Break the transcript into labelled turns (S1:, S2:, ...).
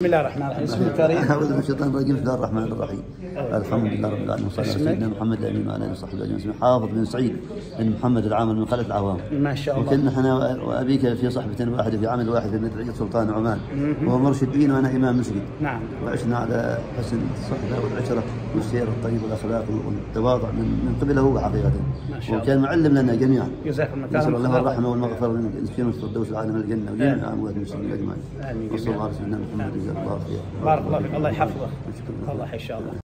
S1: بسم الله الرحمن الرحيم. اسم الكريم
S2: أعوذ من الشيطان الرجيم. بسم الله الرحمن الرحيم. الحمد لله رب العالمين. وصلى على؟ سيدنا محمد الأمين وعلى آله وصحبه أجمعين. اسمي حافظ بن سعيد بن محمد العامل من خلف العوام.
S1: ما شاء الله.
S2: وكنا إحنا وأبيك في صحبة واحدة في عمل واحد في مدرسة سلطان عمان. وهو مرشد دين وأنا إمام مسجد.
S1: نعم.
S2: وعشنا على حسن الصحبة والعشرة والسير الطيب والأخلاق والتواضع من من قبله هو حقيقة
S1: ما شاء الله.
S2: وكان معلم لنا جميعا.
S1: جزاكم الله
S2: نسأل
S1: خيرا.
S2: الله الرحمة والمغفرة للمسكين في الفردوس العالم الجنة وجميع أموات المسلمين أجمعين.
S1: آمين.
S2: وصلى الله على سيدنا محمد. الله
S1: بارك الله فيك. الله يحفظك. الله إن شاء الله.